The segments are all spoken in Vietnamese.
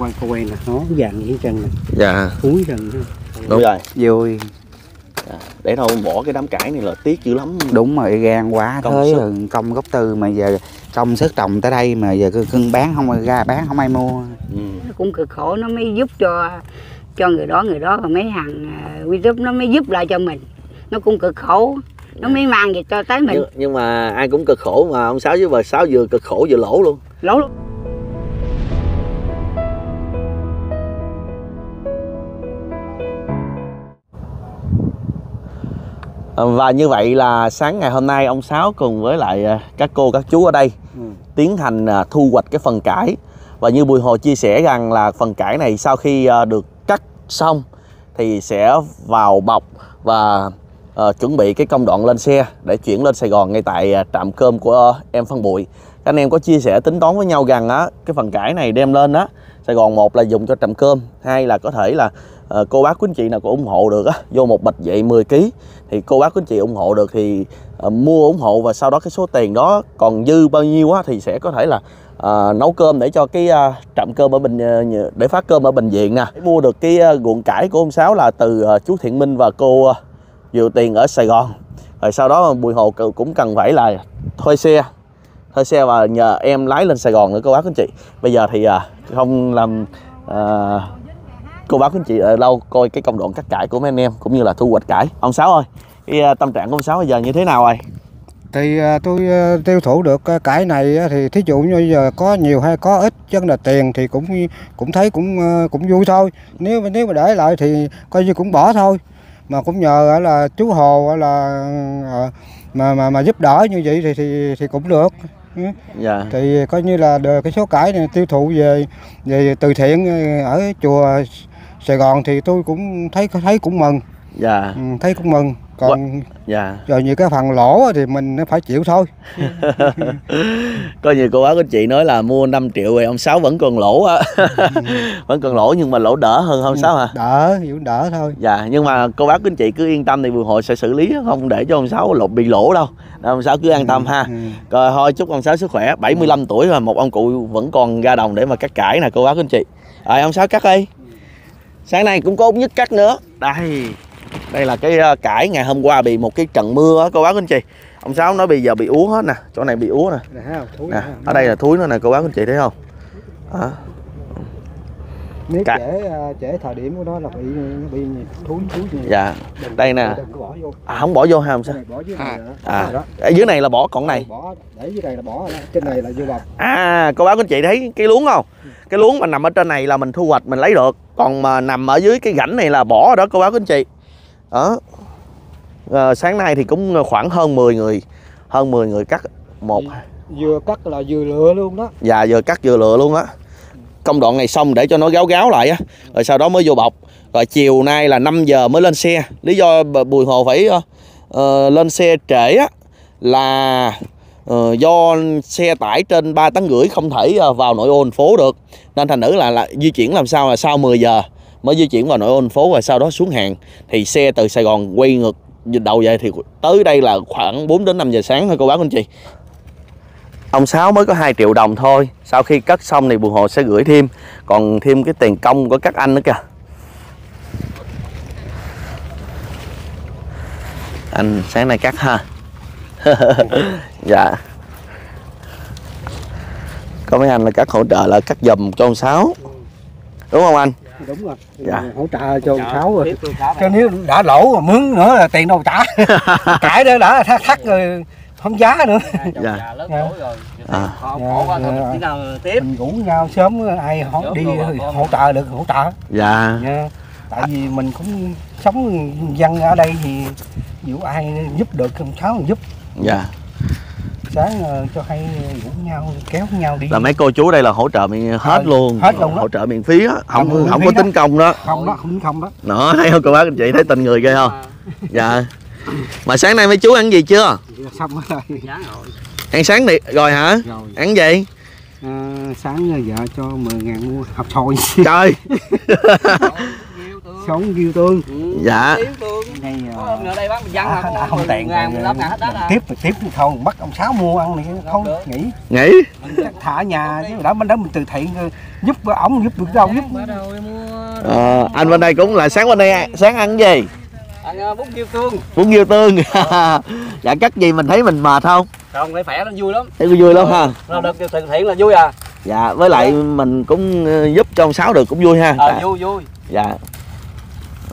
quay cô quay nè nó vàng dưới chân nè. Dạ. Cuối chân nữa. đúng rồi. Vui. Để đâu bỏ cái đám cải này là tiếc dữ lắm. Đúng rồi gan quá Công thế sức. công gốc tư mà giờ công sức trồng tới đây mà giờ cưng bán không ra bán không ai mua. Ừ. nó cũng cực khổ nó mới giúp cho cho người đó người đó rồi mấy hàng à, youtube nó mới giúp lại cho mình. Nó cũng cực khổ nó mới mang về cho tới mình. Nhưng, nhưng mà ai cũng cực khổ mà ông sáu với bà sáu vừa cực khổ vừa lỗ luôn. Lỗ luôn Và như vậy là sáng ngày hôm nay ông Sáu cùng với lại à, các cô các chú ở đây Ừ. tiến hành à, thu hoạch cái phần cải và như Bùi Hồ chia sẻ rằng là phần cải này sau khi được cắt xong thì sẽ vào bọc và à, chuẩn bị cái công đoạn lên xe để chuyển lên Sài Gòn ngay tại trạm cơm của em Phân Bụi các anh em có chia sẻ tính toán với nhau rằng á cái phần cải này đem lên á Sài Gòn một là dùng cho trạm cơm hai là có thể là Ờ, cô bác quý anh chị nào có ủng hộ được á. Vô một bịch vậy 10 kg thì cô bác quý anh chị ủng hộ được thì ờ, mua ủng hộ và sau đó cái số tiền đó còn dư bao nhiêu á thì sẽ có thể là à, nấu cơm để cho cái ờ, trạm cơm ở bệnh để phát cơm ở bệnh viện nè. Để mua được cái ờ, ruộng cải của ông sáu là từ ờ, chú Thiện Minh và cô ờ, Diệu Tiền ở Sài Gòn. Rồi sau đó Bùi Hồ cũng cần phải là thuê xe thuê xe và nhờ em lái lên Sài Gòn nữa cô bác quý anh chị. Bây giờ thì à, không làm à, cô bác quý anh chị ở đâu coi cái công đoạn cắt cải của mấy anh em cũng như là thu hoạch cải. Ông sáu ơi cái à, tâm trạng của ông sáu bây giờ như thế nào rồi? Thì à, tôi tiêu thụ được cải này thì thí dụ như giờ có nhiều hay có ít chân là tiền thì cũng cũng thấy cũng cũng vui thôi. Nếu mà nếu mà để lại thì coi như cũng bỏ thôi. Mà cũng nhờ là chú hồ là mà mà mà giúp đỡ như vậy thì thì thì cũng được. Ừ. dạ. Thì coi như là được cái số cải này tiêu thụ về về từ thiện ờ, ở chùa Sài Gòn thì tôi cũng thấy thấy cũng mừng dạ ừ, thấy cũng mừng còn dạ rồi nhiều cái phần lỗ thì mình phải chịu thôi có nhiều cô bác anh chị nói là mua 5 triệu rồi ông sáu vẫn còn lỗ á vẫn còn lỗ nhưng mà lỗ đỡ hơn ông sáu hả đỡ cũng đỡ thôi Dạ, nhưng mà cô bác anh chị cứ yên tâm thì Bùi Hội sẽ xử lý không để cho ông Sáu lột bị lỗ đâu. Nên ông Sáu cứ an tâm ha. Ừ. Rồi thôi chúc ông Sáu sức khỏe. 75 tuổi rồi một ông cụ vẫn còn ra đồng để mà cắt cải nè cô bác anh chị. Rồi ông Sáu cắt đi. Sáng nay cũng có ống nhất cắt nữa. Đây. Đây là cái ờ, cải ngày hôm qua bị một cái trận mưa cô bác anh chị. Ông Sáu nói bây giờ bị úa hết nè, chỗ này bị úa nè. Nè, ở đây là thúi nữa nè cô bác anh chị thấy không? Đó. Nếu Cả- trễ à, trễ thời điểm của nó là bị nó bị thúi thúi nhiều. Dạ. Đừng- đây nè. bỏ vô À, không bỏ vô? Cái này bỏ dưới. À. Đó. Ở dưới này là bỏ còn này. bỏ để dưới này là bỏ trên này là vô bọc À, cô bác anh chị thấy cái luống không? Cái luống mà nằm ở trên này là mình thu hoạch mình lấy được, còn mà nằm ở dưới cái rãnh này là bỏ đó cô bác anh chị. Đó. Ờ, sáng nay thì cũng khoảng hơn 10 người, hơn 10 người cắt một vừa cắt là vừa lựa luôn đó và vừa cắt vừa lựa luôn á. Công đoạn này xong để cho nó gáo gáo lại á, rồi sau đó mới vô bọc. Rồi chiều nay là 5 giờ mới lên xe. Lý do Bùi Hồ phải uh, lên xe trễ á là uh, do xe tải trên 3 tấn rưỡi không thể uh, vào nội ô thành phố được. Nên thành nữ là, là di chuyển làm sao là sau 10 giờ mới di chuyển vào nội ô thành phố và sau đó xuống hàng thì xe từ Sài Gòn quay ngược đầu về thì tới đây là khoảng 4 đến 5 giờ sáng thôi cô bác anh chị. Ông Sáu mới có 2 triệu đồng thôi. Sau khi cất xong thì Bùi Hồ sẽ gửi thêm. Còn thêm cái tiền công của các anh nữa kìa. Anh sáng nay cắt ha? Dạ. Có mấy anh là cắt hỗ trợ là cắt dùm cho ông Sáu. Đúng không anh? đúng rồi. Dạ. hỗ trợ cho ông sáu rồi. Cho nếu đã lỗ mà mướn nữa là tiền đâu trả. Cải đó đã thắt, thắt rồi không giá nữa. Dạ. già lớn Dạ. tuổi rồi. À. khó khổ quá thôi Dạ. nào tiếp. Mình rủ nhau sớm ai họ đi hỗ trợ được hỗ trợ. Dạ. Tại vì mình cũng sống dân ở đây thì dù ai giúp được ông sáu thì giúp. Dạ. Sáng ờ, cho hay rủ nhau kéo nhau đi. Là mấy cô chú đây là hỗ trợ miễn hết Ờ, luôn. hết luôn. Hỗ trợ miễn phí á. Không, Không, không miễn có tính công đó. Không đó không không đó. Đó thấy không cô bác anh chị thấy tình người ghê không? À, Dạ. Mà sáng nay mấy chú ăn gì chưa? Xong rồi. Giá rồi. Ăn sáng đi rồi hả? rồi. Ăn gì? à, sáng vợ cho 10 ngàn mua hộp xôi Trời. Sống kêu tương Ừ, Dạ. Này à, ở đây bán mình đã, đã không tiền ngàn rồi, ngàn à tiếp tiếp thôi bắt ông sáu mua ăn thì không được. nghỉ. Nghĩ mình chắc thả nhà chứ đã bên đó mình từ thiện giúp ổng giúp được đâu giúp. đầu mua Ờ, anh bên đây cũng là sáng bên đây sáng ăn cái gì ăn ờ, bún chiêu tương bún riêu tương dạ cắt gì mình thấy mình mệt không? Không phải khỏe lắm vui lắm. Thấy vui lắm ha. nó được từ thiện là vui à. Dạ với lại mình cũng ờ, giúp cho ông sáu được cũng vui ha. Ờ vui vui. Dạ.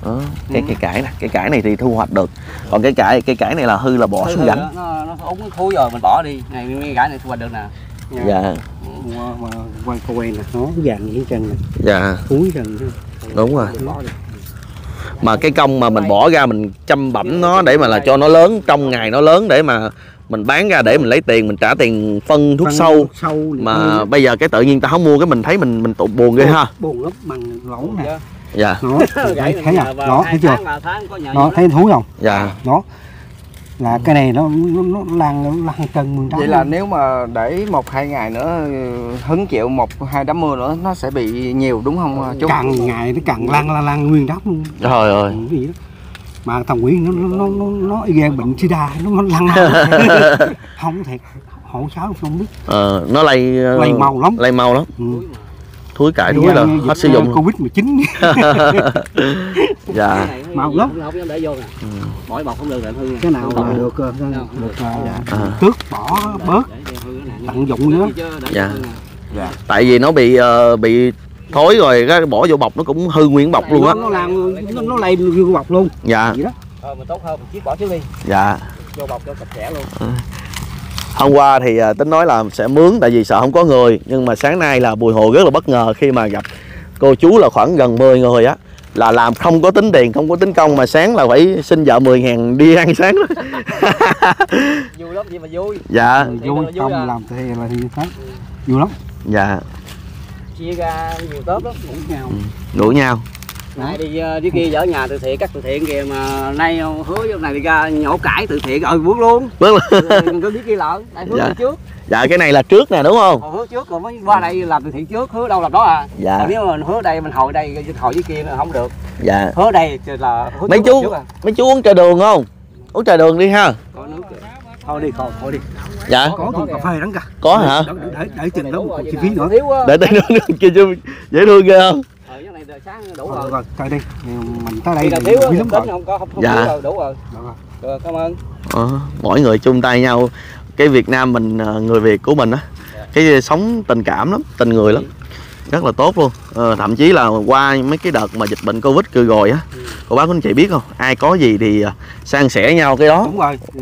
Đó, cái cây cải nè cây cải này thì thu hoạch được. Còn cái cải cây cải này là hư là bỏ Hư xuống hư đó, nó nó úng nó thúi rồi mình bỏ đi. Này mấy cái này thu hoạch được nè. Dạ. Quay quen nè nó vàng dưới chân nè dạ. Cuối chân đúng rồi mà cái công mà mình bỏ ra mình chăm bẩm nó để mà là cho nó lớn trong ngày nó lớn để mà mình bán ra để mình lấy tiền mình trả tiền phân thuốc Phân sâu. sâu mà bây giờ cái tự nhiên ta không mua cái mình thấy mình mình tụt buồn ghê ha. buồn lắm bằng lỗ nè. Dạ. Nó thấy thấy à nó thấy chưa? nó thấy thúi không? Dạ. Nó là cái này nó nó, nó lan nó lan chân mười vậy là nếu mà để một hai ngày nữa ừ, hứng chịu một hai đám mưa nữa nó sẽ bị nhiều đúng không chú? càng ngày nó càng lan lan lan nguyên đất luôn. Trời ơi. Cái gì đó mà thằng quỷ nó nó nó nó nó gây bệnh sida nó nó lăn lăn. Không thiệt hộ sáu không biết. Ờ, nó lây lây mau lắm. lây mau lắm. Ừ. thúi cải thúi là hết sử dụng covid 19 dạ. Màu lắm. không không để vô nè. Mỗi bọc không được là hư cái nào là được. được ờ, được ờ, À. tước bỏ bớt. tận dụng nữa Dạ. nè. tại vì nó bị ờ, bị thối rồi cái bỏ vô bọc nó cũng hư nguyên bọc luôn á. Nó, làm nó, nó lây vô bọc luôn. Dạ. Vậy đó. Ờ, mình tốt hơn mình chiếc bỏ trước đi. Dạ. Vô bọc cho sạch sẽ luôn hôm qua thì ờ, tính nói là sẽ mướn tại vì sợ không có người nhưng mà sáng nay là bùi hồ rất là bất ngờ khi mà gặp cô chú là khoảng gần 10 người á là làm không có tính tiền không có tính công mà sáng là phải xin vợ 10 ngàn đi ăn sáng đó. vui lắm gì mà vui. Dạ. Vui vui không à. làm thì là thì thấy vui lắm. Dạ. Chia ra nhiều tớp lắm. Cũng nhau. Rủ nhau này đi ờ, dưới kia dở nhà từ thiện các từ thiện kìa mà nay hứa với này đi ra nhổ cải từ thiện rồi bước luôn. Bước đừng có biết kia lợn đây hứa Dạ. trước. Dạ cái này là trước nè đúng không? Còn hứa trước rồi mới qua đây làm từ thiện trước hứa đâu làm đó à. Dạ. Còn nếu mà mình hứa đây mình hồi đây hồi dưới kia không được. Dạ. Hứa đây là hứa mấy chú à. mấy chú uống trà đường không? Uống trà đường đi ha. Có nước kìa. thôi đi thôi thôi đi. Dạ. Có thùng cà phê đắng cả có hả? Để để, để chừng đó một chi phí nữa. Để tay nó kia chứ dễ thương ghê không ờ cái này giờ sáng đủ rồi. rồi rồi tới đi. Mình tới đây thì thiếu lắm rồi. không có không, không Dạ. rồi đủ rồi. Được rồi. cảm ơn. Ờ, mỗi người chung tay nhau. Cái Việt Nam mình ờ, người Việt của mình á cái sống tình cảm lắm tình người lắm. Rất là tốt luôn. Ờ, thậm chí là qua mấy cái đợt mà dịch bệnh Covid cưa rồi á cô bác anh chị biết không? Ai có gì thì ờ, san sẻ nhau cái đó. Đúng rồi. Ừ.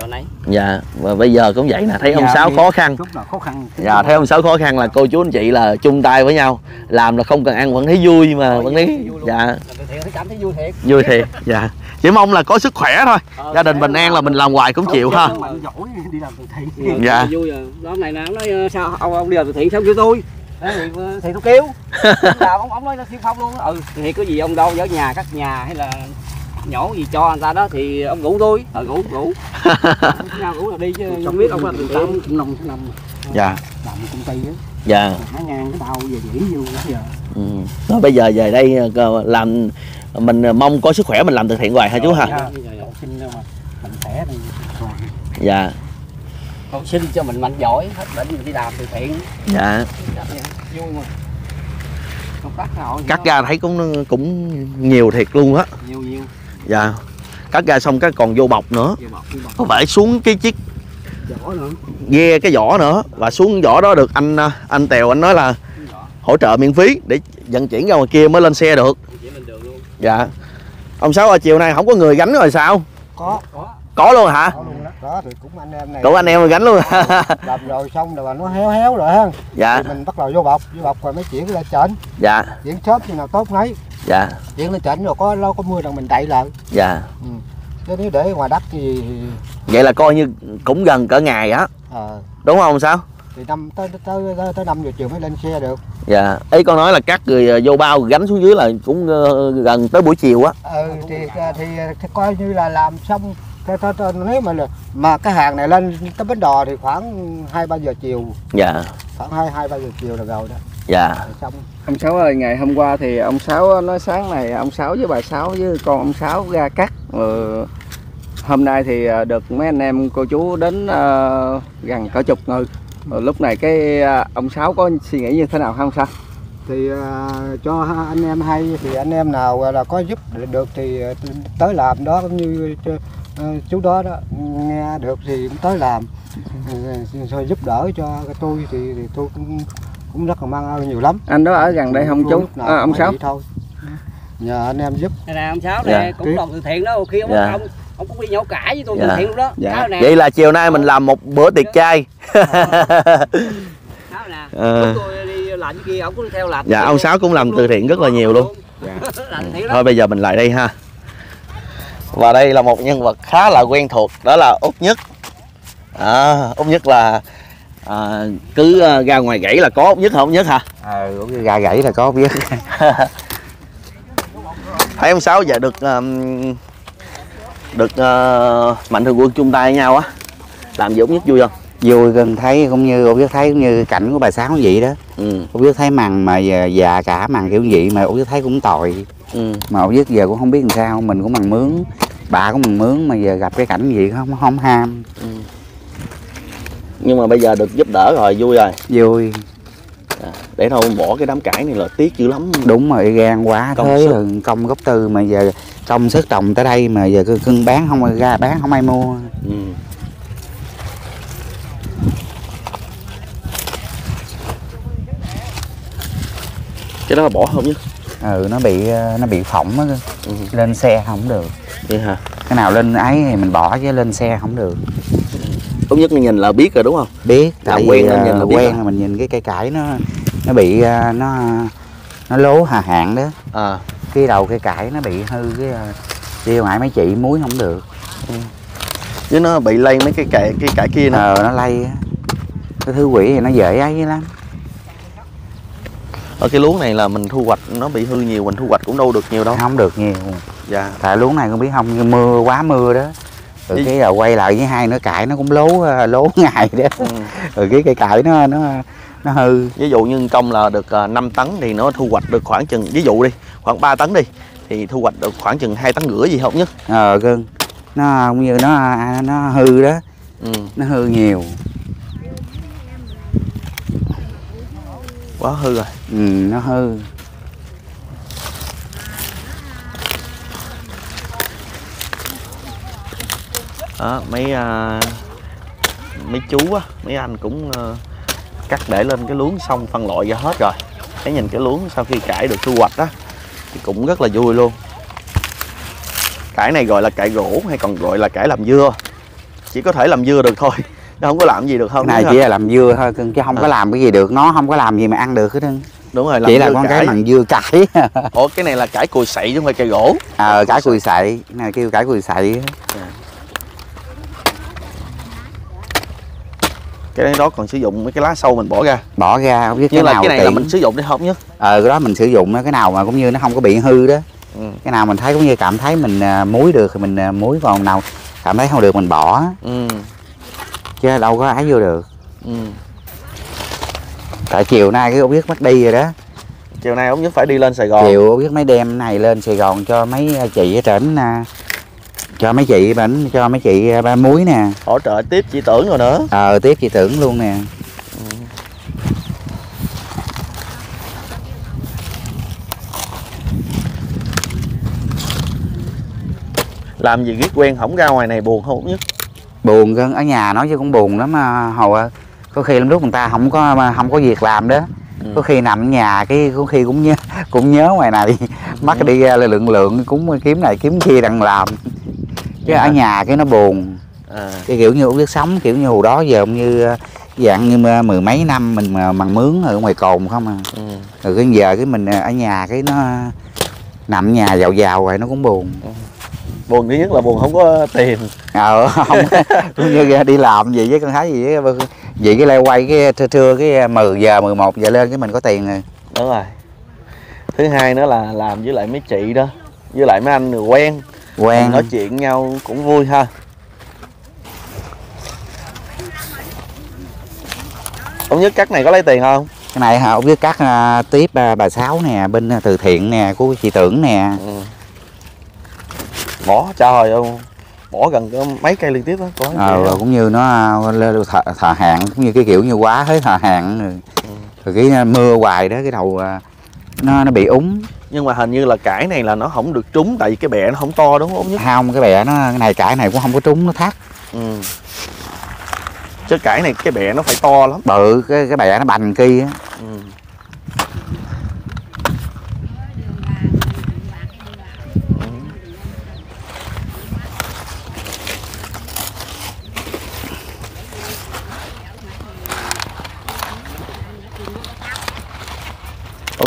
cho nấy dạ và bây giờ cũng vậy nè thấy ông Dạ, sáu khó khăn. khó khăn dạ thấy ông sáu khó khăn là cô chú anh chị là chung tay với nhau làm là không cần ăn vẫn thấy vui mà vẫn thấy vui luôn. dạ. Thấy cảm thấy vui thiệt. Vui thiệt dạ. Chỉ mong là có sức khỏe thôi. Ờ, gia đình bình an là mình làm hoài cũng chịu ha. Dạ. vui rồi. Đó này nè nói ờ, sao ông ông đi làm từ thiện sao kêu tôi? Thì, ờ, thì tôi kêu. Ông làm ông ông nói nó tiên phong luôn ừ thì có gì ông đâu ở nhà các nhà hay là nhổ gì cho người ta đó thì ông ngủ tôi. Ờ ngủ ngủ nhau ngủ là đi chứ không biết ông làm từ thiện cũng năm thứ năm dạ. Làm công ty á. Dạ. Nó ngang cái đau giờ nghỉ vô bây giờ. Ừ. rồi bây giờ về đây ờ, làm mình mong có sức khỏe mình làm từ thiện hoài hả chú ha? Dạ. Xin rồi dạ. Xin cho mình mạnh giỏi hết bệnh mình đi làm từ thiện. Dạ. Vui mà. Cắt ra thấy cũng cũng nhiều thiệt luôn á. Nhiều nhiều dạ. Cắt ra xong cái còn vô bọc nữa. Có phải xuống cái chiếc ghe cái vỏ nữa và xuống vỏ đó được anh ờ, anh tèo anh nói là hỗ trợ miễn phí để vận chuyển ra ngoài kia mới lên xe được. Dạ. Ông sáu ơi chiều nay không có người gánh rồi sao? Có. Có. Có luôn hả? Có luôn đó. Đó thì cũng anh em này. Đủ anh em gánh luôn. Làm rồi xong rồi nó héo héo rồi ha. Dạ. Thì mình bắt đầu vô bọc vô bọc rồi mới chuyển lên trển dạ. Chuyển chớp như nào tốt nấy dạ. Chuyển lên trển rồi có lâu có mưa rằng mình đậy lại. Dạ. Chứ nếu để ngoài đất thì vậy là coi như cũng gần cỡ ngày á. Ờ, đúng không sao? Thì năm tới tới tới, tới năm giờ chiều mới lên xe được. Dạ. Ấy con nói là cắt người ờ, vô bao gánh xuống dưới là cũng ờ, gần tới buổi chiều á. Ừ thì thì, thì coi như là làm xong cái, nếu mà là, mà cái hàng này lên tới bến đò thì khoảng hai ba giờ chiều dạ khoảng hai hai ba giờ chiều là rồi đó dạ xong Ông Sáu ơi, ngày hôm qua thì ông Sáu nói sáng này ông Sáu với bà Sáu với con ông Sáu ra cắt. Ờ, hôm nay thì ờ, được mấy anh em cô chú đến ờ, gần cả chục người. Ờ, lúc này cái ờ, ông Sáu có suy nghĩ như thế nào không sao? thì à, cho anh em hay thì anh em nào là có giúp được thì tới làm đó cũng như cho- chú đó đó nghe được thì cũng tới làm Ừ, rồi giúp đỡ cho tôi thì, thì tôi cũng cũng rất là mang ơn nhiều lắm Anh đó ở gần đây không chú? À, ông Sáu. vậy thôi nhờ anh em giúp Đây ông Sáu Dạ. nè, cũng làm từ thiện đó, khi ông Dạ. ông ông cũng đi nhậu cãi với tôi Dạ. từ thiện đó. Dạ. Vậy là chiều nay mình làm một bữa tiệc chay. Ờ. Cái kia ông cũng theo làm. dạ ông sáu cũng làm từ thiện rất là nhiều luôn đó. thôi bây giờ mình lại đây ha và đây là một nhân vật khá là quen thuộc đó là út nhất. À, út nhất là à, cứ à, ra ngoài gãy là có út nhất hả út nhất hả? Ờ gà gãy là có biết thấy ông sáu giờ được um, được uh, mạnh thường quân chung tay với nhau á. Làm gì út nhất vui không? Vui gần thấy cũng như ông biết thấy cũng như cảnh của bà sáu vậy đó. Ừ. Ông biết thấy mằng mà già, cả mằng kiểu vậy mà ông biết thấy cũng tội ừ. Mà biết giờ cũng không biết làm sao mình cũng mằng mướn bà cũng mằng mướn mà giờ gặp cái cảnh gì không không ham. Nhưng mà bây giờ được giúp đỡ rồi vui rồi. Vui. À, để thôi bỏ cái đám cải này là tiếc dữ lắm. Đúng rồi gan quá Công thế sức. rồi công gốc tư mà giờ công sức trồng tới đây mà giờ cứ cưng bán không ai ra bán không ai mua. Ừ. cái đó là bỏ không nhá ừ nó bị nó bị phỏng á ừ. lên xe không được. Vậy hả? Cái nào lên ấy thì mình bỏ chứ lên xe không được. Tốt nhất nhìn là biết rồi đúng không? Biết tại quen vì, nên nhìn là ờ, biết quen rồi. là mình nhìn cái cây cải nó nó bị ờ, nó nó lố hà hạn đó. À. Cái đầu cây cải nó bị hư cái ờ, đi ngoài mấy chị muối không được. Chứ nó bị lây mấy cái cải cái cải kia nữa. Ờ nó lay á. cái thứ quỷ thì nó dễ ấy lắm ở cái luống này là mình thu hoạch nó bị hư nhiều mình thu hoạch cũng đâu được nhiều đâu. Không được nhiều. Dạ. Tại luống này không biết không như mưa quá mưa đó. Rồi cái giờ quay lại với hai nữa cải nó cũng lố ờ, lố ngày đó. Ừ. rồi cái cây cải nó nó nó hư. Ví dụ như công là được à, 5 tấn thì nó thu hoạch được khoảng chừng ví dụ đi khoảng 3 tấn đi thì thu hoạch được khoảng chừng hai tấn rưỡi gì không nhất ờ cưng nó cũng như nó nó hư đó. Ừ. nó hư nhiều quá hư rồi. Ừ nó hư. Đó mấy à, mấy chú á mấy anh cũng à, cắt để lên cái luống xong phân loại ra hết rồi. Thấy nhìn cái luống sau khi cải được thu hoạch á thì cũng rất là vui luôn. Cải này gọi là cải gỗ hay còn gọi là cải làm dưa? Chỉ có thể làm dưa được thôi nó không có làm gì được không cái này chỉ là làm dưa thôi chứ không À. có làm cái gì được. Nó không có làm gì mà ăn được hết trơn. Đúng rồi làm chỉ là con cải. cái bằng dưa cải. Ủa cái này là cải cùi sậy chứ không phải cải gỗ. Ờ cải cùi sậy. Này kêu cải cùi sậy. Cái đó còn sử dụng mấy cái lá sâu mình bỏ ra. Bỏ ra không biết nhưng cái là nào cái này là tiện. mình sử dụng để không nhất ờ cái đó mình sử dụng cái nào mà cũng như nó không có bị hư đó. Ừ. cái nào mình thấy cũng như cảm thấy mình à, muối được thì mình à, muối còn nào cảm thấy không được mình bỏ. Ừ chứ đâu có ái vô được. Ừ. Tại chiều nay cái ông biết mất đi rồi đó. Chiều nay ông nhất phải đi lên sài gòn. Chiều ông biết mấy đem này lên sài gòn cho mấy à, chị ở trển à, cho mấy chị bánh cho mấy chị à, ba muối nè. Hỗ trợ tiếp chỉ tưởng rồi nữa. Ờ tiếp chị tưởng luôn nè. Làm gì ghét quen không ra ngoài này buồn không nhất buồn cưng ở nhà nói chứ cũng buồn lắm hồi à, có khi lắm lúc người ta không có không có việc làm đó Ừ. có khi nằm ở nhà cái có khi cũng nhớ cũng nhớ ngoài này. Mắc đi ra là lượng lượng cũng kiếm này kiếm kia đang làm. Chứ Dạ. ở nhà cái nó buồn. À. Cái kiểu như biết sống kiểu như hồi đó giờ cũng như dạng như mười mấy năm mình mà bằng mướn ở ngoài cồn không à. Ừ. rồi cái giờ cái mình ở nhà cái nó nằm nhà giàu giàu rồi nó cũng buồn buồn thứ nhất là buồn không có tiền. Ờ không như đi làm gì với con thấy gì với vậy cái leo quay cái trưa trưa cái 10 giờ 11 giờ lên cái mình có tiền rồi. Đúng rồi. Thứ hai nữa là làm với lại mấy chị đó. Với lại mấy anh người quen. Quen. Mình nói chuyện nhau cũng vui ha. Ông nhất cắt này có lấy tiền không? Cái này hả? Ông nhất cắt uh, à, tiếp uh, bà sáu nè bên à, từ thiện nè của chị tưởng nè. Ừ bỏ trời ơi bỏ gần mấy cây liên tiếp đó có ờ, rồi cũng như nó à, lên thợ, thợ hạn cũng như cái kiểu như quá hết thợ hạn rồi, rồi cái à, mưa hoài đó cái đầu à, nó nó bị úng. Nhưng mà hình như là cải này là nó không được trúng tại vì cái bẹ nó không to đúng không ông nhất? Không cái bẹ nó cái này cải này cũng không có trúng nó thắt. Ừ. chứ cải này cái bẹ nó phải to lắm. Bự cái cái bẹ nó bành kia á. Ừ.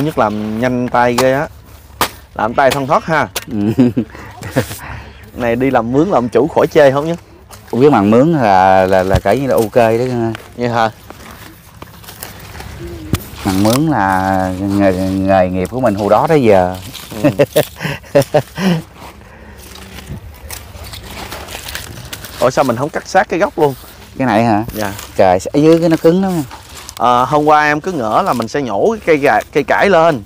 ông nhất làm nhanh tay ghê á. Làm tay thông thoát ha. Này đi làm mướn làm chủ khỏi chê không nhá. Không biết bằng mướn là là là kể như là ok đó như hả? Bằng mướn là nghề, nghề nghiệp của mình hồi đó tới giờ. Ừ. ủa sao mình không cắt sát cái gốc luôn? Cái này hả? Dạ. Trời ở dưới cái nó cứng lắm à, hôm qua em cứ ngỡ là mình sẽ nhổ cái cây gà, cây cải lên.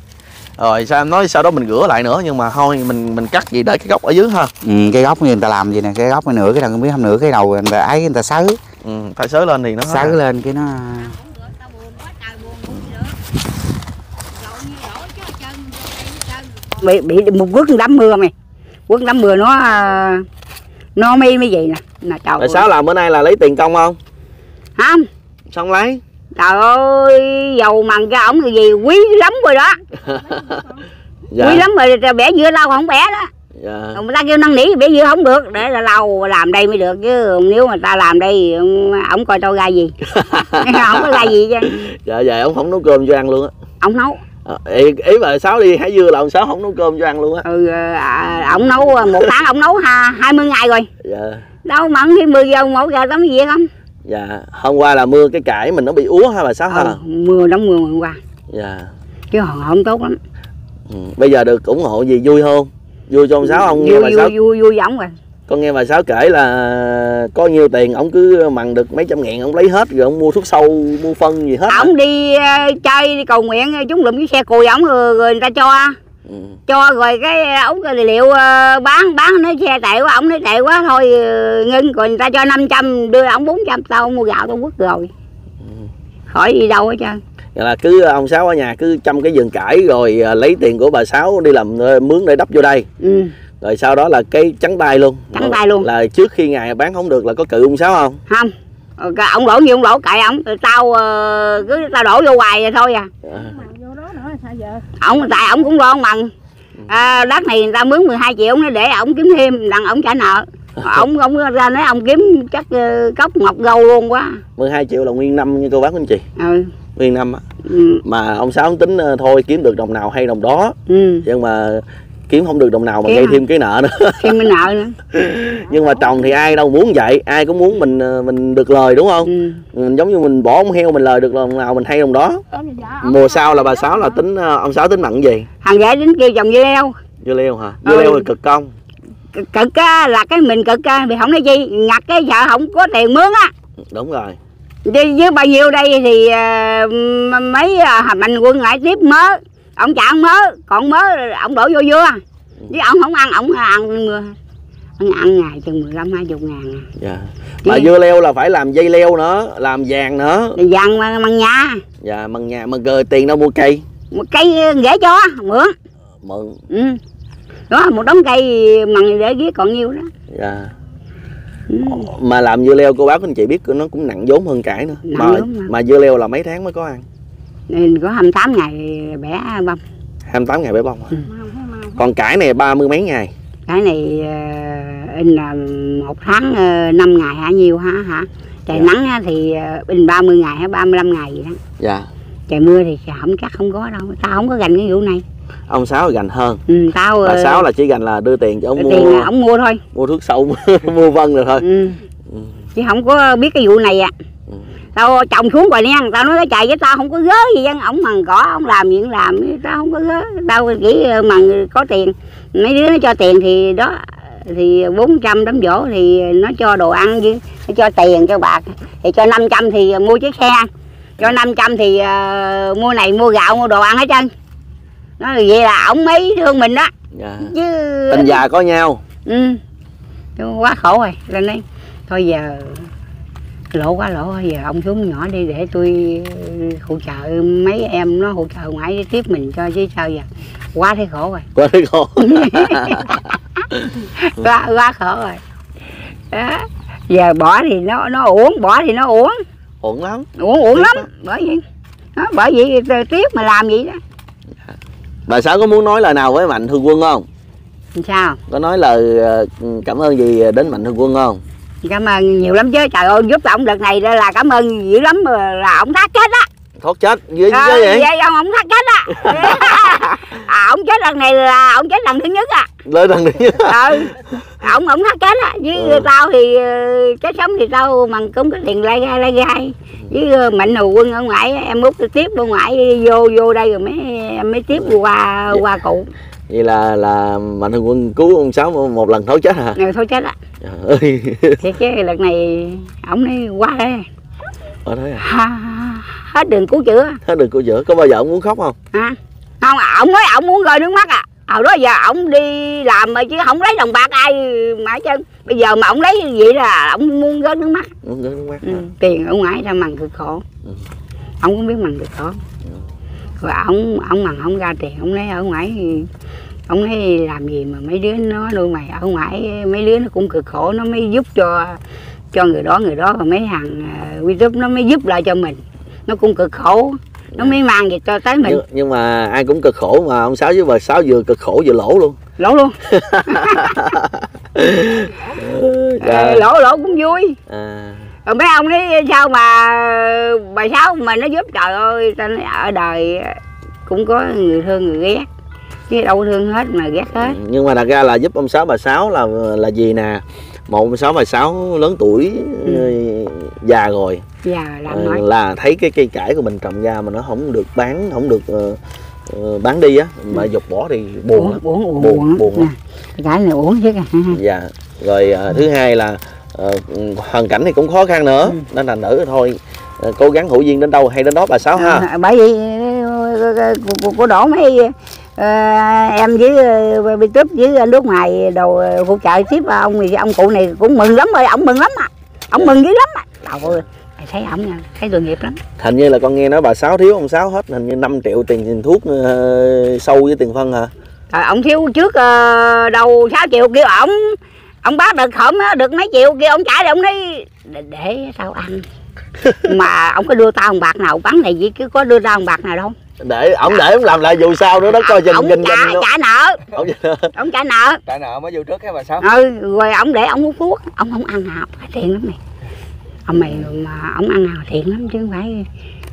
Rồi sao em nói sau đó mình rửa lại nữa nhưng mà thôi mình mình cắt gì để cái gốc ở dưới ha. Ừ, cái gốc như người ta làm gì nè cái gốc cái nửa cái đầu không biết không nửa cái đầu người ta ấy người ta sới ừ, phải xới lên thì nó sới à. lên cái nó bị bị một quất đám mưa mày. Quất đám mưa nó à, nó mới mới vậy nè. Nè trời ơi. sao làm bữa nay là lấy tiền công không? Không. Xong lấy trời ơi dầu mằng cái ổng gì quý lắm rồi đó. Dạ. Quý lắm rồi bẻ dưa lâu không bẻ đó. Dạ. Người ta kêu năn nỉ bẻ dưa không được để là lâu làm đây mới được chứ nếu mà ta làm đây ông, ổng coi tao ra gì. Không có ra gì chứ. Dạ dạ ông không nấu cơm cho ăn luôn á. Ổng nấu. À, ý, ý mà sáu đi hái dưa là ông sáu không nấu cơm cho ăn luôn á. Ừ, à, ổng nấu một tháng ổng nấu ha, 20 ngày rồi. Dạ. Đâu mà ổng thì 10 giờ một giờ tắm gì không dạ. Hôm qua là mưa cái cải mình nó bị úa hả bà sáu hả? Ừ, mưa đóng mưa hôm qua. Dạ. Chứ không, không tốt lắm. Ừ. bây giờ được ủng hộ gì vui không? Vui cho ông sáu ông nghe vui bà vui sáu vui vui giống rồi. Con nghe bà sáu kể là có nhiêu tiền ông cứ mằng được mấy trăm ngàn ông lấy hết rồi ông mua thuốc sâu mua phân gì hết hả? ổng đi ờ, chơi đi cầu nguyện chúng lụm cái xe cùi ổng rồi, rồi người ta cho ừ. cho rồi cái cái liệu ờ, bán bán nói xe tệ quá ổng nói tệ quá thôi ờ, ngưng rồi người ta cho 500 đưa ổng 400 tao mua gạo tao quất rồi khỏi đi đâu hết trơn Vậy là cứ ông sáu ở nhà cứ chăm cái vườn cải rồi lấy tiền của bà sáu đi làm ờ, mướn để đắp vô đây ừ. rồi sau đó là cái trắng tay luôn Trắng tay luôn. là trước khi ngày bán không được là có cự ông sáu không không Ờ, ổng đổ nhiều ổng đổ cậy Rồi tao ờ, cứ tao đổ vô hoài rồi thôi à à. Ổng tại ổng cũng lo bằng. À, đất này người ta mướn 12 triệu nó để ổng kiếm thêm đặng ổng trả nợ. Ổng ổng ra nói ông kiếm chắc ờ, cốc ngọc gâu luôn quá. 12 triệu là nguyên năm như cô bác anh chị. Ừ. nguyên năm á. Ừ. mà ông sáu ông tính ờ, thôi kiếm được đồng nào hay đồng đó. Ừ. nhưng mà kiếm không được đồng nào mà Kiếm gây à? thêm cái nợ nữa. Thêm cái nợ nữa. Nhưng mà trồng thì ai đâu muốn vậy ai cũng muốn mình ờ, mình được lời đúng không? Ừ. mình giống như mình bỏ con heo mình lời được đồng nào mình hay đồng đó. Mùa sau là bà sáu là tính ờ, ông sáu tính mặn gì? Thằng rể đến kêu chồng dưa leo. Dưa leo hả? Dưa Ừ. leo là cực công cực là cái mình cực vì không nói chi ngặt cái sợ không có tiền mướn á. Đúng rồi. Với, với bao nhiêu đây thì ờ, mấy uh, mạnh quân lại tiếp mớ ông trả ông mớ còn mớ ông đổ vô dưa. Chứ ông không ăn ông ăn mưa. Ông ăn ngày chừng 15 20 ngàn à. dạ. Mà dưa leo là phải làm dây leo nữa làm vàng nữa. Thì dằn mà bằng nhà. Dạ bằng nhà mà gờ tiền đâu mua cây? Một cây rễ cho mượn. Mượn. Ừ. đó một đống cây mằng để ghế còn nhiêu đó. Dạ. Ừ. mà làm dưa leo cô bác anh chị biết nó cũng nặng vốn hơn cải nữa. Nặng mà. mà. dưa leo là mấy tháng mới có ăn có 28 ngày bẻ bông. 28 ngày bể bông à? Ừ. còn cải này ba mươi mấy ngày? Cái này ờ, in là một tháng uh, 5 ngày hả? Nhiêu hả? Hả? Trời Dạ. nắng thì ờ, in 30 ngày hay 35 ngày gì đó dạ. Trời mưa thì không chắc không có đâu. Tao không có gành cái vụ này. Ông sáu gành hơn. Ừ, tao bà ờ, sáu là chỉ gành là đưa tiền cho ông mua tiền là ổng mua thôi. mua thuốc sâu mua vân rồi thôi. Ừ. Ừ. chứ không có biết cái vụ này à. Ừ. tao trồng xuống rồi nha tao nói cái trời với tao không có gớ gì dân ổng mằng cỏ ổng làm gì làm tao không có gớ. Tao chỉ ờ, mằng có tiền. Mấy đứa nó cho tiền thì đó thì 400 đám dỗ thì nó cho đồ ăn chứ nó cho tiền cho bạc. Thì cho 500 thì mua chiếc xe cho 500 thì ờ, mua này mua gạo mua đồ ăn hết trơn. Nó vậy là ổng mới thương mình đó. Dạ. chứ tình già có nhau. Ừ. Quá khổ rồi lên đây. Thôi giờ lỗ quá lỗ giờ ông xuống nhỏ đi để tôi hỗ trợ mấy em nó hỗ trợ ngoại tiếp mình cho chứ sao giờ. Quá thấy khổ rồi. Quá thấy khổ. Quá quá khổ rồi. Đó. giờ bỏ thì nó nó uống bỏ thì nó uống. Ổn lắm. Uống uống lắm. bởi vì đó, bởi t- tiếp mà làm vậy đó. Bà sáu có muốn nói lời nào với mạnh thường quân không? Sao? Có nói lời ờ, cảm ơn gì đến mạnh thường quân không cảm ơn nhiều lắm chứ. Trời ơi giúp ông đợt này là cảm ơn dữ lắm là ông thắt chết á. Thoát chết? Với Ờ, với vậy? vậy ông ông thắt chết á. À, ông chết lần này là ông chết lần thứ nhất á. Lên lần đi ừ ông ông thắt chết á. Với Ừ. tao thì ờ, chết sống thì tao mà cũng có tiền lai gai lai gai. Với ờ, mạnh hù quân ở ngoài em út tiếp ở ngoài vô vô đây rồi mới mới tiếp qua qua cụ vậy là là mạnh thường quân cứu ông sáu một, lần thoát chết hả? Rồi thôi chết á. Ơi. Thiệt chứ lần này ổng nói quá đấy ở đấy à? Ha, hết đường cứu chữa. Hết được cô vợ có bao giờ ông muốn khóc không? Hả? Không ổng nói ổng muốn rơi nước mắt à. Hồi đó giờ ổng đi làm mà chứ không lấy đồng bạc ai mà trơn. Bây giờ mà ổng lấy vậy là ổng muốn rớt nước mắt. Muốn rớt nước mắt ừ. tiền ở ngoài ra mằng cực khổ? Ừ. ổng cũng biết mằng cực khổ rồi ổng ổng mằng không ra tiền ổng lấy ở ngoài ổng nói làm gì mà mấy đứa nó nuôi mày ở ngoài mấy đứa nó cũng cực khổ nó mới giúp cho cho người đó người đó và mấy thằng uh, youtube nó mới giúp lại cho mình. Nó cũng cực khổ nó mới mang về cho tới mình. Nhưng, nhưng mà ai cũng cực khổ mà ông sáu với bà sáu vừa cực khổ vừa lỗ luôn. Lỗ luôn. Ờ, lỗ lỗ cũng vui. À, rồi mấy ông ấy sao mà bà sáu mà nó giúp trời ơi ta nói ở đời cũng có người thương người ghét. Chứ đâu thương hết mà ghét hết. Nhưng mà thật ra là giúp ông sáu bà sáu là là gì nè? Một ông sáu bà sáu lớn tuổi Ừ. ờ, già rồi. Giờ làm ờ, nói. là thấy cái cây cải của mình trồng ra mà nó không được bán không được ờ, bán đi á mà dục bỏ thì buồn uống uống uống Buồn, buồn lắm. nè cái này uống chứ à. dạ rồi ờ, thứ hai là hoàn cảnh thì cũng khó khăn nữa. Ừ. nên thành nữ thôi ờ, cố gắng hữu duyên đến đâu hay đến đó bà sáu ha. À, bởi vì ờ, của, của, đổ mấy ờ, em với uh, bị cướp với nước ngoài đầu hỗ trợ tiếp ông thì ông cụ này cũng mừng lắm rồi ông mừng lắm à ông mừng dữ lắm à trời ơi thấy ổng nha thấy tội nghiệp lắm. Hình như là con nghe nói bà sáu thiếu ông sáu hết hình như 5 triệu tiền tiền thuốc ờ, sâu với tiền phân hả? Rồi ông thiếu trước ờ, đầu 6 triệu kêu ổng ông bác được khổng á, được mấy triệu kêu ông trả thì ông nói để, để tao ăn. Mà ông có đưa tao một bạc nào bắn này gì cứ có đưa tao một bạc nào đâu. Để ổng để ổng làm lại dù sao nữa đó coi chừng ông kinh trả, nữa trả nợ. Ổng- ông trả nợ. Trả nợ mới vô trước cái bà sáu ừ rồi ông để ông hút thuốc ông không ăn nào thiện lắm mày. Ông mày mà ông ăn nào thiện lắm chứ không phải.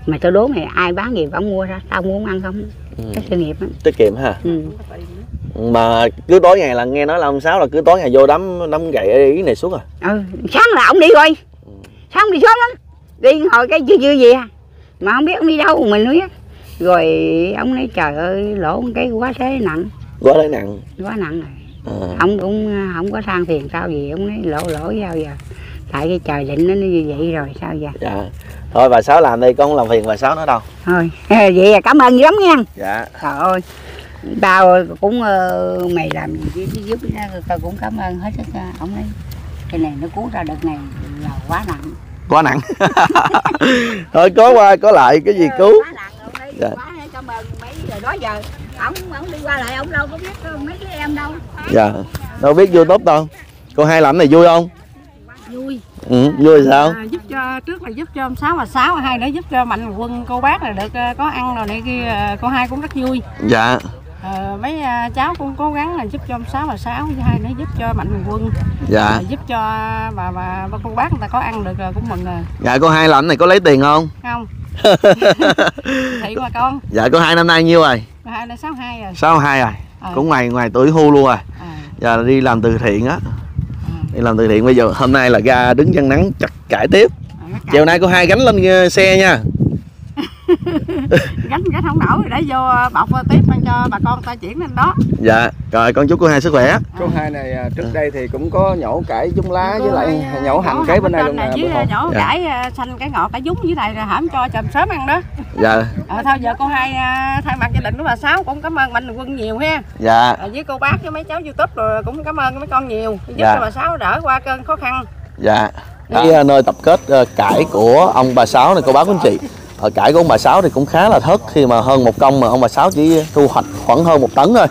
Mà tao đố mày ai bán gì ông mua ra tao muốn ăn không? Ừ. cái sự nghiệp á. Tiết kiệm ha. Ừ. mà cứ tối ngày là nghe nói là ông sáu là cứ tối ngày vô đấm đấm gậy ý này suốt à? Ừ sáng là ông đi rồi. Sáng ông đi sớm lắm. Đi hồi cái chưa chưa gì à? Mà không biết ông đi đâu mình nói rồi ông nói trời ơi lỗ cái quá thế nặng. Quá lấy nặng. Quá nặng rồi. À. ông cũng không có than phiền sao gì ông nói lỗ lỗ sao giờ? Tại cái trời định nó như vậy rồi sao giờ? Dạ. Thôi bà sáu làm đi con không làm phiền bà sáu nữa đâu. Thôi. Vậy là cảm ơn lắm nha. Dạ. Trời ơi tao cũng ờ, mày làm gì giúp giúp tao cũng cảm ơn hết sức ông ấy cái này nó cứu ra đợt này là quá nặng. Quá nặng. Thôi có qua có lại cái gì cứu? quá nặng ông ấy Dạ. quá cảm ơn mấy giờ đó giờ. Ông ông đi qua lại ông đâu có biết ờ, mấy đứa em đâu. Dạ. Đâu biết vui tốt đâu. Cô hai làm này vui không? Vui. Ừ, vui sao? À, giúp cho trước là giúp cho ông sáu và sáu hai nữa giúp cho mạnh quân cô bác là được ờ, có ăn rồi này kia cô hai cũng rất vui. Dạ Ờ, mấy ờ, cháu cũng cố gắng là giúp cho ông sáu và sáu với hai nữa giúp cho mạnh quân. Dạ. Ờ, giúp cho bà bà, bà cô bác người ta có ăn được rồi cũng mừng rồi. Dạ cô hai làm này có lấy tiền không? Không. Thiện mà con. Dạ cô hai năm nay nhiêu rồi? Hai là sáu hai rồi. Sáu hai rồi. Ờ. cũng ngoài ngoài tuổi hưu luôn rồi. Ờ, giờ đi làm từ thiện á. Ờ, đi làm từ thiện. Bây giờ hôm nay là ra đứng chân nắng chặt cải tiếp. Ờ, chiều nay cô hai gánh lên ờ, xe nha gánh gánh không nổi để vô bọc tiếp mang cho bà con ta chuyển lên đó. Dạ rồi con chúc cô hai sức khỏe. Số hai này à, trước đây thì cũng có nhổ cải chúng lá với lại nhổ hành cái bên này luôn nè. với nhổ Dạ. cải xanh cái ngọt cái dúng với này rồi hãm cho chồng sớm ăn đó. Dạ. Ờ, thôi giờ cô hai thay mặt gia đình của bà sáu cũng cảm ơn mạnh quân nhiều ha. Dạ. Ờ, với cô bác với mấy cháu youtube rồi cũng cảm ơn mấy con nhiều. Giúp Dạ. cho bà sáu đỡ qua cơn khó khăn. Dạ. Cái ờ, nơi tập kết ờ, cải của ông bà sáu này cô bác quý anh chị ở cải của ông bà sáu thì cũng khá là thất. Khi mà hơn một công mà ông bà sáu chỉ thu hoạch khoảng hơn một tấn thôi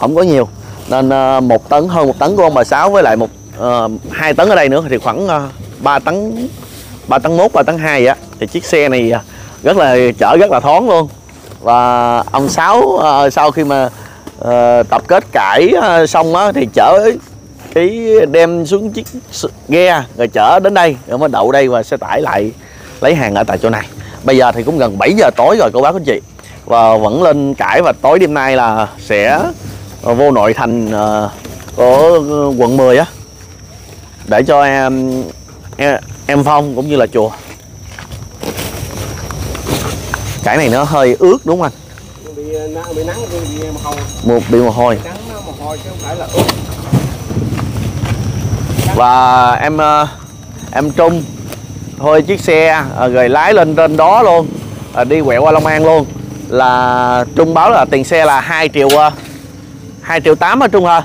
không có nhiều. Nên à, một tấn hơn một tấn của ông bà sáu với lại một ờ, hai tấn ở đây nữa thì khoảng ờ, ba tấn ba tấn mốt ba tấn hai á. Thì chiếc xe này rất là chở rất là thoáng luôn. Và ông sáu uh, sau khi mà uh, tập kết cải uh, xong á thì chở cái đem xuống chiếc ghe rồi chở đến đây. Rồi mới đậu đây và xe tải lại lấy hàng ở tại chỗ này bây giờ thì cũng gần 7 giờ tối rồi cô bác anh chị. Và vẫn lên cải và tối đêm nay là sẽ ờ, vô nội thành ờ, của quận 10 á. Để cho em em, em phong cũng như là chùa. Cải này nó hơi ướt đúng không anh? Bị bị nắng bị mồ hôi một bị mồ hôi. Trắng mồ hôi chứ không phải là ướt và em ờ, em trung thôi chiếc xe à, ờ, rồi lái lên trên đó luôn. À, đi quẹo qua Long An luôn. Là Trung báo là tiền xe là 2 triệu à, 2 triệu 8 hả Trung hả?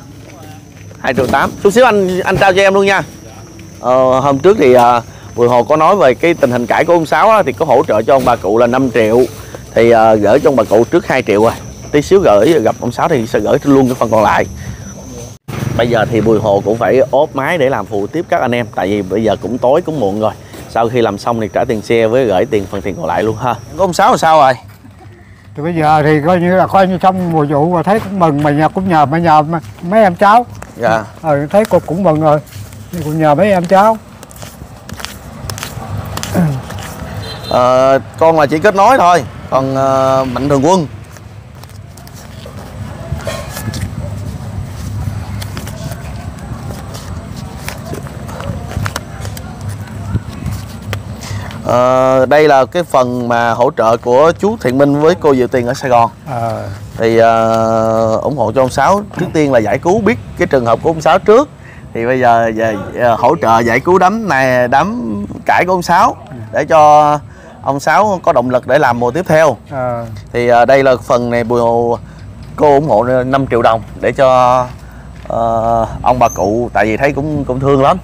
2 triệu 8 chút xíu anh anh trao cho em luôn nha. Ờ, hôm trước thì ờ, Bùi Hồ có nói về cái tình hình cải của ông Sáu á, thì có hỗ trợ cho ông bà cụ là 5 triệu. Thì ờ, gửi cho ông bà cụ trước 2 triệu rồi tí xíu gửi gặp ông Sáu thì sẽ gửi luôn cái phần còn lại. Bây giờ thì Bùi Hồ cũng phải ốp máy để làm phụ tiếp các anh em. Tại vì bây giờ cũng tối cũng muộn rồi sau khi làm xong thì trả tiền xe với gửi tiền phần tiền còn lại luôn ha. Ông Sáu là sao rồi? Thì bây giờ thì coi như là coi như xong mùa vụ rồi thấy cũng mừng mà nhờ cũng nhờ mà nhờ mấy em cháu. Dạ. Ờ thấy cô cũng mừng rồi. Thì cũng nhờ mấy em cháu. Ờ, con là chỉ kết nối thôi còn ờ, mạnh thường quân Ờ, đây là cái phần mà hỗ trợ của chú Thiện Minh với cô Diệu Tiền ở Sài Gòn. Ờ thì ờ, ủng hộ cho ông Sáu. Trước tiên là giải cứu biết cái trường hợp của ông Sáu trước. Thì bây giờ, giờ ờ, hỗ trợ giải cứu đám này đám cải của ông Sáu để cho ông Sáu có động lực để làm mùa tiếp theo. Ờ thì ờ, đây là phần này bùi cô ủng hộ 5 triệu đồng để cho ờ, ông bà cụ. Tại vì thấy cũng cũng thương lắm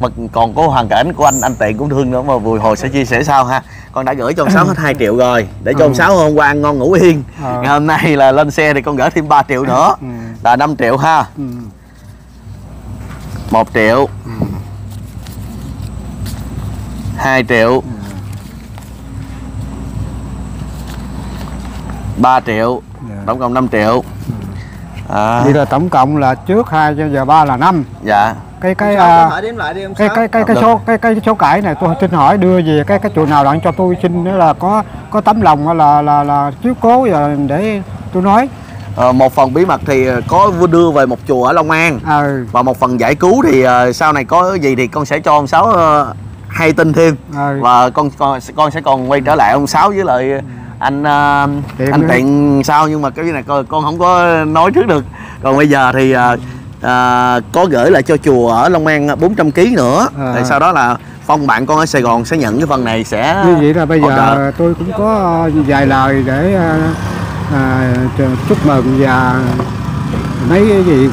mà còn có hoàn cảnh của anh anh tiện cũng thương nữa mà bùi hồ sẽ chia sẻ sau ha. Con đã gửi cho ông sáu hết 2 triệu rồi. Để cho ông Ừ. sáu hôm qua ăn ngon ngủ yên. Ờ. ngày hôm nay là lên xe thì con gửi thêm 3 triệu nữa. Ừ, là 5 triệu ha. Ừ. 1 triệu. 2 triệu. 3 triệu. Dạ. tổng cộng 5 triệu. À, vậy là tổng cộng là trước hai giờ ba là năm. Dạ cái cái à, đếm lại đi ông cái cái cái cái số cái cái số cải này tôi xin hỏi đưa về cái cái chùa nào đặng cho tôi xin nữa là có có tấm lòng hay là là là chiếu cố và để tôi nói. Ờ, một phần bí mật thì có đưa về một chùa ở Long An. Ờ và một phần giải cứu thì ờ, sau này có gì thì con sẽ cho ông sáu ờ, hay tin thêm. Ờ và con con con sẽ còn quay trở lại ông sáu với lại anh ờ, Tiện anh tiện sau nhưng mà cái này con con không có nói trước được. Còn bây giờ thì ờ, ờ, có gửi lại cho chùa ở Long An 400 kg nữa À. rồi sau đó là phong bạn con ở Sài Gòn sẽ nhận cái phần này sẽ như vậy là bây giờ trợ. tôi cũng có vài lời để à, à, chúc mừng và mấy cái gì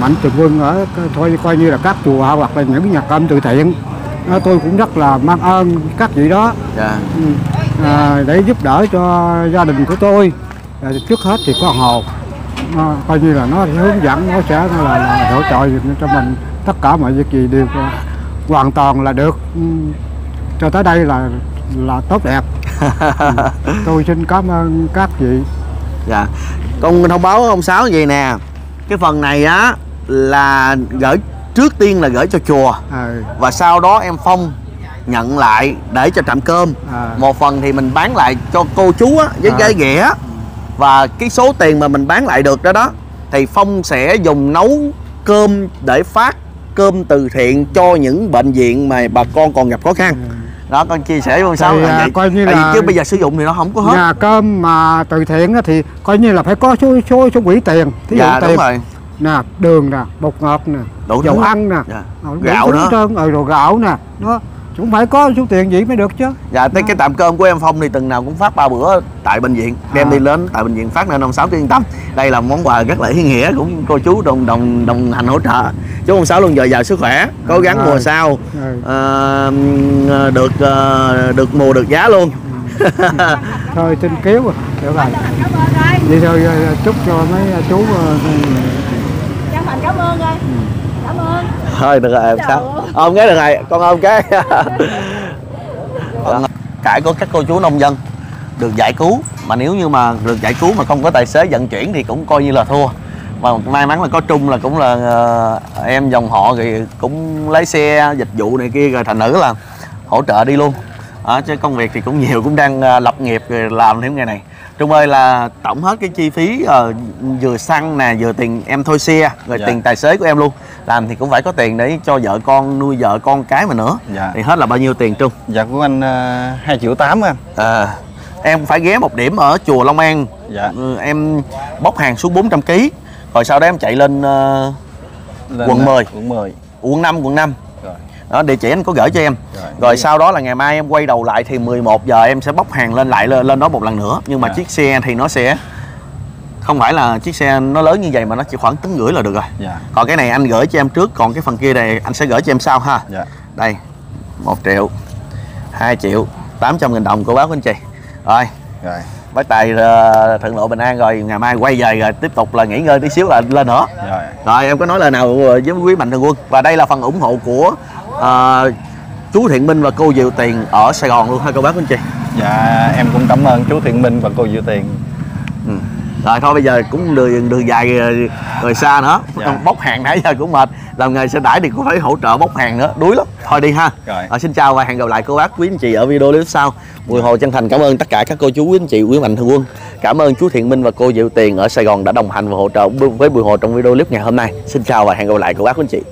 mạnh thường quân ở thôi coi như là các chùa hoặc là những nhà cơm từ thiện tôi cũng rất là mang ơn các vị đó dạ. Ừ. à, để giúp đỡ cho gia đình của tôi à, trước hết thì có hồ nó, coi như là nó hướng dẫn nó sẽ là, là hỗ trợ cho mình tất cả mọi việc gì đều hoàn toàn là được ừ, cho tới đây là là tốt đẹp Ừ. tôi xin cảm ơn các vị Dạ. Con thông báo ông Sáu vậy nè. Cái phần này á là gửi trước tiên là gửi cho chùa à, và sau đó em Phong nhận lại để cho trạm cơm. à, Một phần thì mình bán lại cho cô chú á với À. gái ghẻ. Và cái số tiền mà mình bán lại được đó đó thì Phong sẽ dùng nấu cơm để phát cơm từ thiện cho những bệnh viện mà bà con còn gặp khó khăn. đó con chia sẻ với Thì, là à, vậy. coi như Tại vì là- chứ bây giờ sử dụng thì nó không có hết. nhà cơm mà từ thiện thì coi như là phải có số số số quỹ tiền. Thí dụ dạ đúng tiền rồi. nè đường nè bột ngọt nè đủ dầu ăn nè Dạ. Ờ, Gạo nữa. trơn. Ờ rồi gạo nè đó cũng phải có số tiền gì mới được chứ. Dạ tới cái tạm cơm của em phong thì từng nào cũng phát ba bữa tại bệnh viện. Đem À. đi lên tại bệnh viện phát nên ông sáu cứ yên tâm. Đây là món quà rất là ý nghĩa cũng cô chú đồng đồng đồng hành hỗ trợ. Chúc ông sáu luôn dồi dào sức khỏe cố gắng Rồi. mùa sau ờ, được ờ, được mùa được giá luôn. Thôi xin cứu rồi được rồi. Vậy thôi ờ, chúc cho mấy chú Chân thành cảm ơn ơi. Cảm ơn. Thôi được rồi em sáu ôm cái được rồi con ôm cái. Cải của các cô chú nông dân được giải cứu mà nếu như mà được giải cứu mà không có tài xế vận chuyển thì cũng coi như là thua. Và may mắn là có trung là cũng là ờ, em dòng họ thì cũng lấy xe dịch vụ này kia rồi thành nữ là hỗ trợ đi luôn. À, chứ công việc thì cũng nhiều cũng đang ờ, lập nghiệp rồi làm thêm ngày này. Trung ơi là tổng hết cái chi phí ờ, vừa xăng nè vừa tiền em thôi xe rồi Dạ. tiền tài xế của em luôn làm thì cũng phải có tiền để cho vợ con nuôi vợ con cái mà nữa Dạ. thì hết là bao nhiêu tiền Trung Dạ của anh uh, 2 triệu 8 anh. À, em phải ghé một điểm ở chùa Long An. Dạ. Ừ, Em bốc hàng xuống 400 kg. Rồi sau đó em chạy lên ờ, Lên, Quận ờ, 10. Quận 10. quận 5, quận 5. Rồi. Đó, địa chỉ anh có gửi cho em. Rồi. Rồi sau đó là ngày mai em quay đầu lại thì 11 giờ em sẽ bốc hàng lên lại lên, lên đó một lần nữa. Nhưng mà Dạ. chiếc xe thì nó sẽ không phải là chiếc xe nó lớn như vậy mà nó chỉ khoảng tấn rưỡi là được rồi. Dạ. Còn cái này anh gửi cho em trước, còn cái phần kia này anh sẽ gửi cho em sau ha. Dạ. Đây, 1 triệu, 2 triệu, 800 nghìn đồng của bác anh chị. Rồi, Rồi. bác tài ờ, thuận lộ bình an rồi ngày mai quay về rồi tiếp tục là nghỉ ngơi tí xíu là lên nữa Rồi. rồi em có nói lời nào với quý mạnh thường quân và đây là phần ủng hộ của ờ, chú Thiện Minh và cô Diệu Tiền ở Sài Gòn luôn ha cô bác anh chị Dạ em cũng cảm ơn chú Thiện Minh và cô Diệu Tiền. Rồi thôi bây giờ cũng đường đường dài rồi, rồi xa nữa. Dạ. bốc hàng nãy giờ cũng mệt. Làm nghề xe đãi thì cũng phải hỗ trợ bốc hàng nữa. Đuối lắm. Thôi đi ha. Rồi. Ờ, xin chào và hẹn gặp lại cô bác quý anh chị ở video clip sau. Bùi Hồ chân thành cảm ơn tất cả các cô chú quý anh chị quý mạnh thường quân. Cảm ơn chú Thiện Minh và cô Diệu Tiền ở Sài Gòn đã đồng hành và hỗ trợ với Bùi Hồ trong video clip ngày hôm nay. Xin chào và hẹn gặp lại cô bác quý anh chị